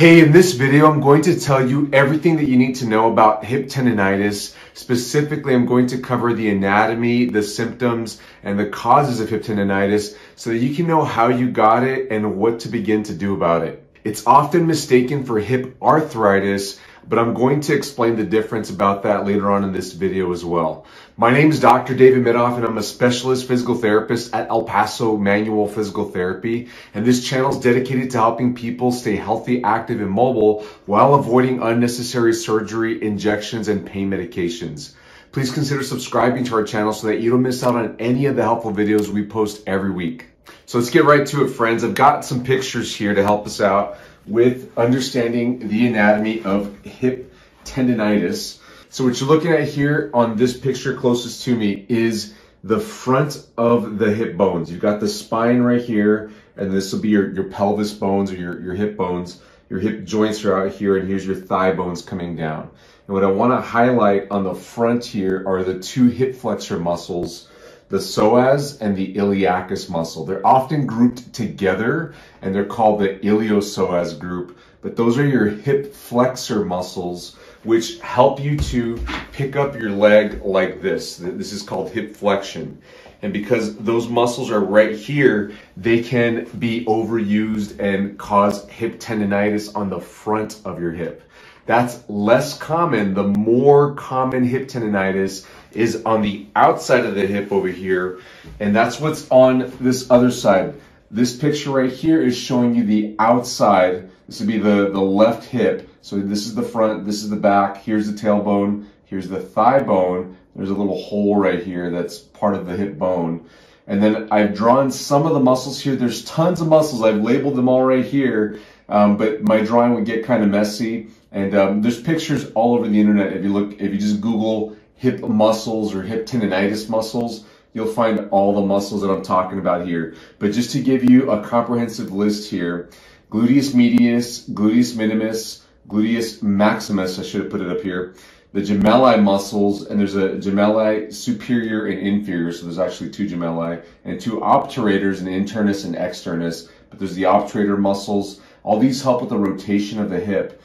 Hey, in this video, I'm going to tell you everything that you need to know about hip tendonitis. Specifically, I'm going to cover the anatomy, the symptoms, and the causes of hip tendonitis so that you can know how you got it and what to begin to do about it. It's often mistaken for hip arthritis, but I'm going to explain the difference about that later on in this video as well. My name is Dr. David Middaugh and I'm a specialist physical therapist at El Paso Manual Physical Therapy. And this channel is dedicated to helping people stay healthy, active, and mobile while avoiding unnecessary surgery, injections, and pain medications. Please consider subscribing to our channel so that you don't miss out on any of the helpful videos we post every week. So let's get right to it, friends. I've got some pictures here to help us out with understanding the anatomy of hip tendonitis. So what you're looking at here on this picture closest to me is the front of the hip bones. You've got the spine right here, and this will be your, your pelvis bones or your, your hip bones. Your hip joints are out here, and here's your thigh bones coming down. And what I want to highlight on the front here are the two hip flexor muscles the psoas and the iliacus muscle. They're often grouped together and they're called the iliopsoas group, but those are your hip flexor muscles which help you to pick up your leg like this. This is called hip flexion. And because those muscles are right here, they can be overused and cause hip tendonitis on the front of your hip. That's less common. The more common hip tendonitis is on the outside of the hip over here. And that's what's on this other side. This picture right here is showing you the outside. This would be the, the left hip. So this is the front, this is the back, here's the tailbone, here's the thigh bone. There's a little hole right here that's part of the hip bone. And then I've drawn some of the muscles here. There's tons of muscles. I've labeled them all right here. Um, but my drawing would get kind of messy. And um, there's pictures all over the internet. If you look, if you just Google hip muscles or hip tendonitis muscles, you'll find all the muscles that I'm talking about here. But just to give you a comprehensive list here, gluteus medius, gluteus minimus, gluteus maximus, I should have put it up here, the gemelli muscles, and there's a gemelli superior and inferior, so there's actually two gemelli, and two obturators, an internus and externus, but there's the obturator muscles. All these help with the rotation of the hip.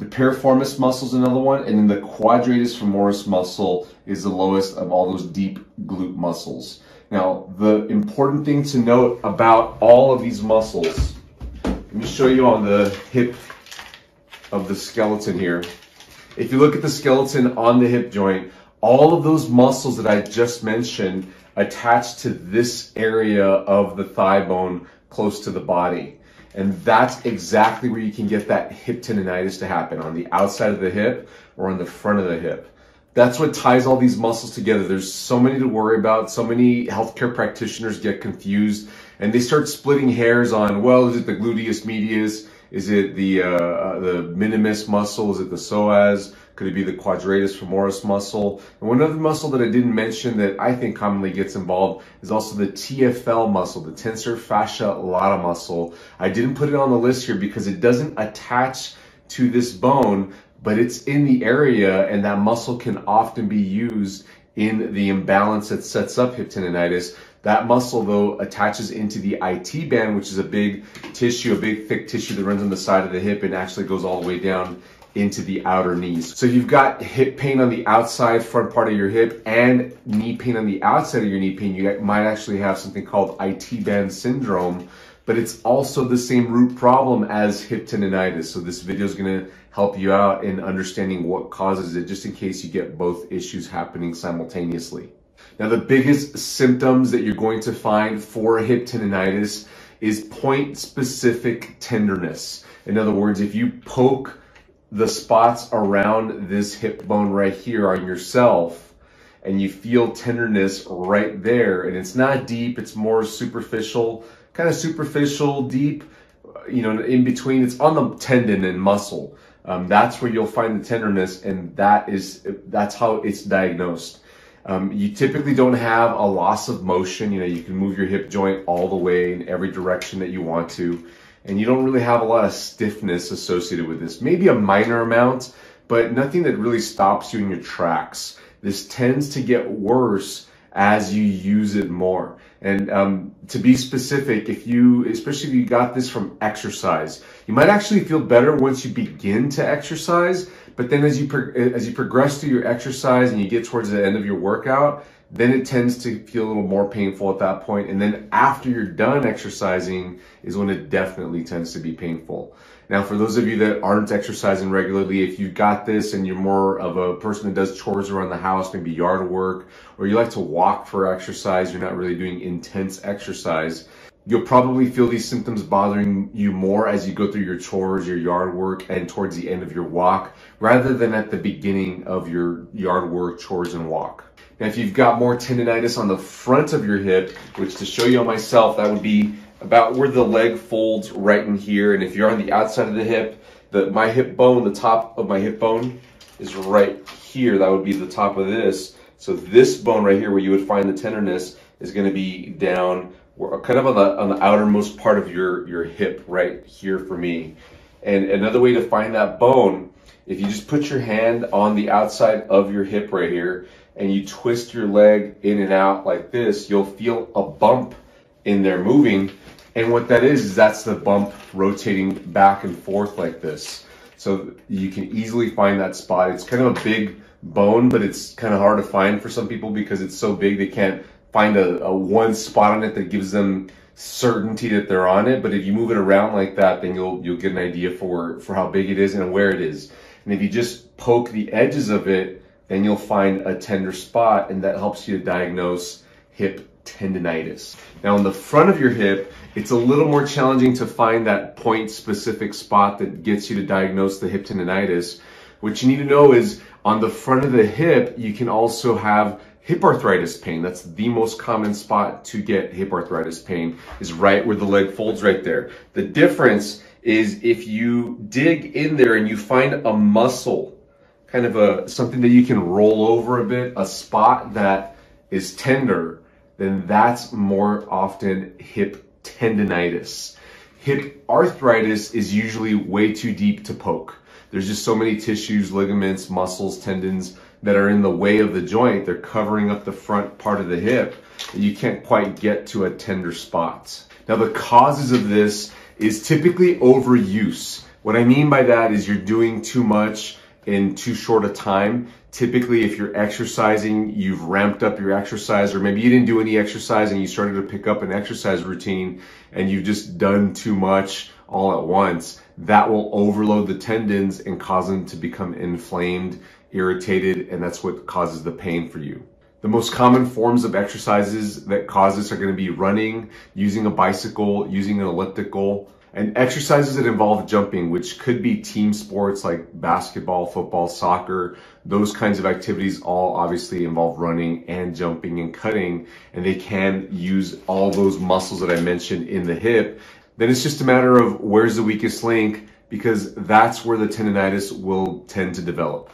The piriformis muscle is another one, and then the quadratus femoris muscle is the lowest of all those deep glute muscles. Now, the important thing to note about all of these muscles, let me show you on the hip of the skeleton here. If you look at the skeleton on the hip joint, all of those muscles that I just mentioned attach to this area of the thigh bone close to the body. And that's exactly where you can get that hip tendonitis to happen on the outside of the hip or on the front of the hip. That's what ties all these muscles together. There's so many to worry about. So many healthcare practitioners get confused and they start splitting hairs on, well, is it the gluteus medius? Is it the, uh, uh the minimus muscle? Is it the psoas? Could it be the quadratus femoris muscle? And one other muscle that I didn't mention that I think commonly gets involved is also the TFL muscle, the tensor fascia lata muscle. I didn't put it on the list here because it doesn't attach to this bone, but it's in the area and that muscle can often be used in the imbalance that sets up hip tendonitis. That muscle though attaches into the IT band, which is a big tissue, a big thick tissue that runs on the side of the hip and actually goes all the way down into the outer knees. So you've got hip pain on the outside front part of your hip and knee pain on the outside of your knee pain. You might actually have something called IT band syndrome, but it's also the same root problem as hip tendonitis. So this video is gonna help you out in understanding what causes it, just in case you get both issues happening simultaneously. Now the biggest symptoms that you're going to find for hip tendonitis is point specific tenderness. In other words, if you poke the spots around this hip bone right here on yourself and you feel tenderness right there and it's not deep it's more superficial kind of superficial deep you know in between it's on the tendon and muscle um, that's where you'll find the tenderness and that is that's how it's diagnosed um, you typically don't have a loss of motion you know you can move your hip joint all the way in every direction that you want to and you don't really have a lot of stiffness associated with this. Maybe a minor amount, but nothing that really stops you in your tracks. This tends to get worse as you use it more. And um, to be specific, if you, especially if you got this from exercise, you might actually feel better once you begin to exercise. But then as you as you progress through your exercise and you get towards the end of your workout, then it tends to feel a little more painful at that point. And then after you're done exercising is when it definitely tends to be painful. Now, for those of you that aren't exercising regularly, if you've got this and you're more of a person that does chores around the house, maybe yard work, or you like to walk for exercise, you're not really doing intense exercise, you'll probably feel these symptoms bothering you more as you go through your chores, your yard work, and towards the end of your walk, rather than at the beginning of your yard work, chores, and walk. Now, if you've got more tendonitis on the front of your hip, which to show you on myself, that would be about where the leg folds right in here. And if you're on the outside of the hip, the my hip bone, the top of my hip bone is right here. That would be the top of this. So this bone right here where you would find the tenderness is going to be down kind of on the on the outermost part of your your hip right here for me. And another way to find that bone, if you just put your hand on the outside of your hip right here and you twist your leg in and out like this, you'll feel a bump in there moving and what that is, is that's the bump rotating back and forth like this. So you can easily find that spot. It's kind of a big bone, but it's kind of hard to find for some people because it's so big they can't find a, a one spot on it that gives them certainty that they're on it. But if you move it around like that, then you'll you'll get an idea for for how big it is and where it is. And if you just poke the edges of it, then you'll find a tender spot, and that helps you to diagnose hip tendonitis. Now on the front of your hip, it's a little more challenging to find that point specific spot that gets you to diagnose the hip tendonitis. What you need to know is on the front of the hip, you can also have hip arthritis pain. That's the most common spot to get hip arthritis pain is right where the leg folds right there. The difference is if you dig in there and you find a muscle, kind of a something that you can roll over a bit, a spot that is tender, then that's more often hip tendonitis. Hip arthritis is usually way too deep to poke. There's just so many tissues, ligaments, muscles, tendons that are in the way of the joint. They're covering up the front part of the hip and you can't quite get to a tender spot. Now the causes of this is typically overuse. What I mean by that is you're doing too much in too short a time. Typically, if you're exercising, you've ramped up your exercise, or maybe you didn't do any exercise and you started to pick up an exercise routine and you've just done too much all at once. That will overload the tendons and cause them to become inflamed, irritated, and that's what causes the pain for you. The most common forms of exercises that cause this are going to be running, using a bicycle, using an elliptical, and exercises that involve jumping, which could be team sports like basketball, football, soccer, those kinds of activities all obviously involve running and jumping and cutting, and they can use all those muscles that I mentioned in the hip. Then it's just a matter of where's the weakest link because that's where the tendonitis will tend to develop.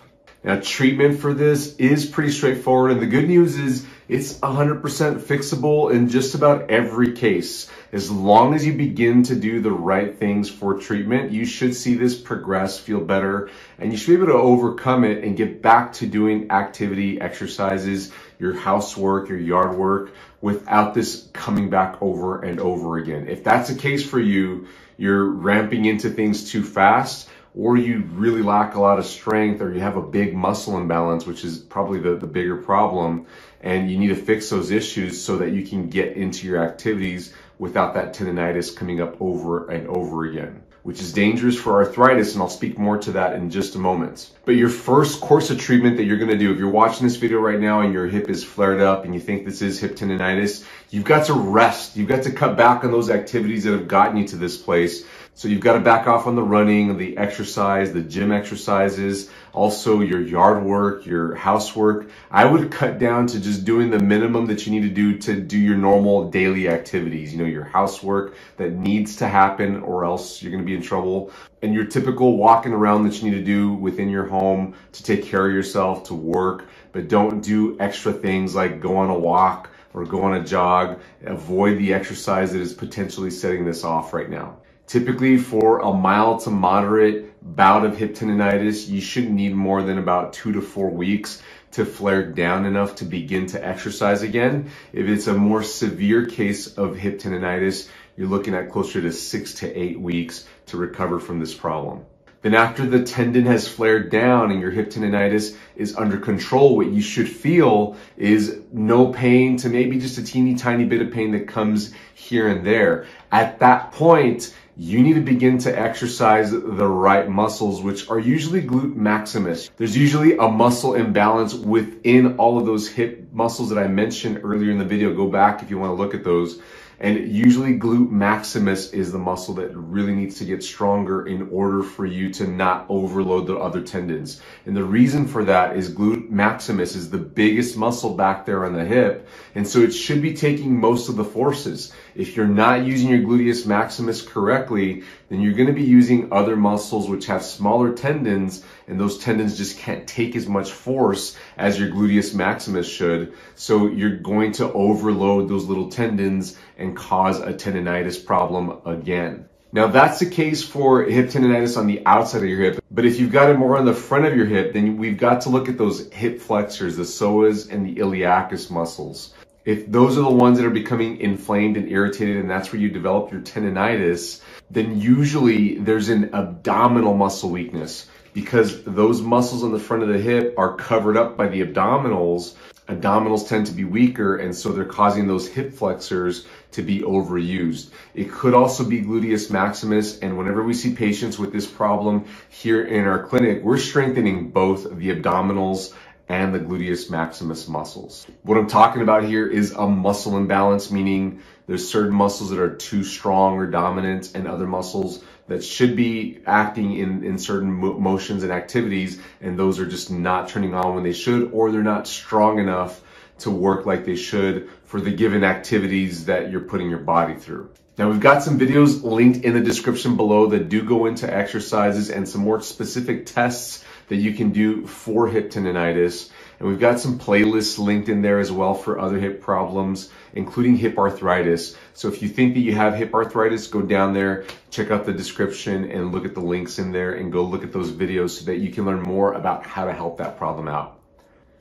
Now, treatment for this is pretty straightforward, and the good news is it's 100% fixable in just about every case. As long as you begin to do the right things for treatment, you should see this progress, feel better, and you should be able to overcome it and get back to doing activity, exercises, your housework, your yard work without this coming back over and over again. If that's the case for you, you're ramping into things too fast, or you really lack a lot of strength or you have a big muscle imbalance, which is probably the, the bigger problem. And you need to fix those issues so that you can get into your activities without that tendonitis coming up over and over again which is dangerous for arthritis, and I'll speak more to that in just a moment. But your first course of treatment that you're gonna do, if you're watching this video right now and your hip is flared up and you think this is hip tendonitis, you've got to rest. You've got to cut back on those activities that have gotten you to this place so you've got to back off on the running, the exercise, the gym exercises, also your yard work, your housework. I would cut down to just doing the minimum that you need to do to do your normal daily activities, you know, your housework that needs to happen or else you're going to be in trouble. And your typical walking around that you need to do within your home to take care of yourself, to work, but don't do extra things like go on a walk or go on a jog. Avoid the exercise that is potentially setting this off right now. Typically for a mild to moderate bout of hip tendonitis, you shouldn't need more than about two to four weeks to flare down enough to begin to exercise again. If it's a more severe case of hip tendonitis, you're looking at closer to six to eight weeks to recover from this problem. Then after the tendon has flared down and your hip tendonitis is under control, what you should feel is no pain to maybe just a teeny tiny bit of pain that comes here and there. At that point, you need to begin to exercise the right muscles, which are usually glute maximus. There's usually a muscle imbalance within all of those hip muscles that I mentioned earlier in the video. Go back if you want to look at those. And usually glute maximus is the muscle that really needs to get stronger in order for you to not overload the other tendons. And the reason for that is glute maximus is the biggest muscle back there on the hip. And so it should be taking most of the forces. If you're not using your gluteus maximus correctly, then you're going to be using other muscles which have smaller tendons and those tendons just can't take as much force as your gluteus maximus should. So you're going to overload those little tendons and cause a tendonitis problem again. Now that's the case for hip tendonitis on the outside of your hip, but if you've got it more on the front of your hip, then we've got to look at those hip flexors, the psoas and the iliacus muscles. If those are the ones that are becoming inflamed and irritated and that's where you develop your tendonitis, then usually there's an abdominal muscle weakness because those muscles on the front of the hip are covered up by the abdominals. Abdominals tend to be weaker and so they're causing those hip flexors to be overused. It could also be gluteus maximus and whenever we see patients with this problem here in our clinic, we're strengthening both the abdominals and the gluteus maximus muscles. What I'm talking about here is a muscle imbalance, meaning there's certain muscles that are too strong or dominant and other muscles that should be acting in, in certain motions and activities and those are just not turning on when they should or they're not strong enough to work like they should for the given activities that you're putting your body through. Now we've got some videos linked in the description below that do go into exercises and some more specific tests that you can do for hip tendonitis. And we've got some playlists linked in there as well for other hip problems, including hip arthritis. So if you think that you have hip arthritis, go down there, check out the description and look at the links in there and go look at those videos so that you can learn more about how to help that problem out.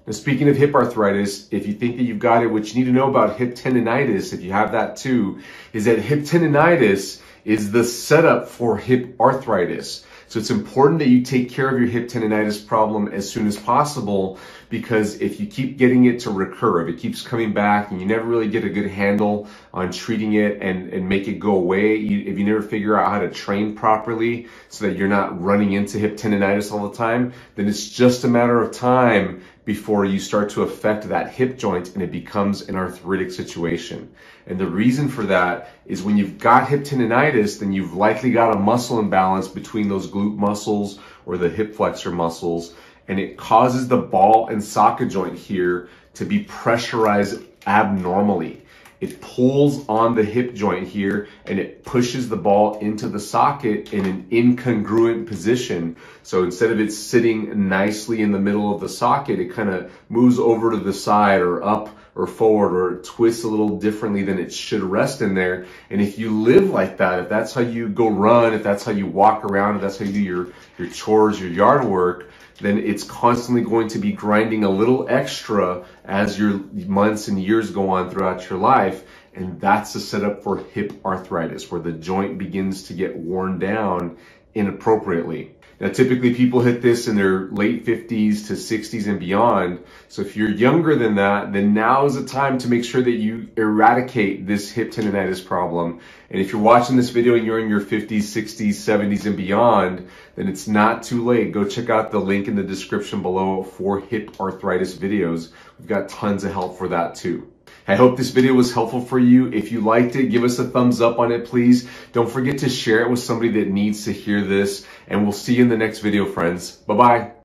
Now, speaking of hip arthritis, if you think that you've got it, what you need to know about hip tendonitis, if you have that too, is that hip tendonitis is the setup for hip arthritis. So it's important that you take care of your hip tendonitis problem as soon as possible because if you keep getting it to recur, if it keeps coming back and you never really get a good handle on treating it and, and make it go away, you, if you never figure out how to train properly so that you're not running into hip tendonitis all the time, then it's just a matter of time before you start to affect that hip joint and it becomes an arthritic situation. And the reason for that is when you've got hip tendonitis, then you've likely got a muscle imbalance between those glute muscles or the hip flexor muscles, and it causes the ball and socket joint here to be pressurized abnormally. It pulls on the hip joint here and it pushes the ball into the socket in an incongruent position. So instead of it sitting nicely in the middle of the socket, it kind of moves over to the side or up or forward or twists a little differently than it should rest in there. And if you live like that, if that's how you go run, if that's how you walk around, if that's how you do your, your chores, your yard work, then it's constantly going to be grinding a little extra as your months and years go on throughout your life. And that's the setup for hip arthritis, where the joint begins to get worn down inappropriately. Now, typically people hit this in their late 50s to 60s and beyond. So if you're younger than that, then now is the time to make sure that you eradicate this hip tendonitis problem. And if you're watching this video and you're in your 50s, 60s, 70s and beyond, then it's not too late. Go check out the link in the description below for hip arthritis videos. We've got tons of help for that too. I hope this video was helpful for you. If you liked it, give us a thumbs up on it, please. Don't forget to share it with somebody that needs to hear this. And we'll see you in the next video, friends. Bye-bye.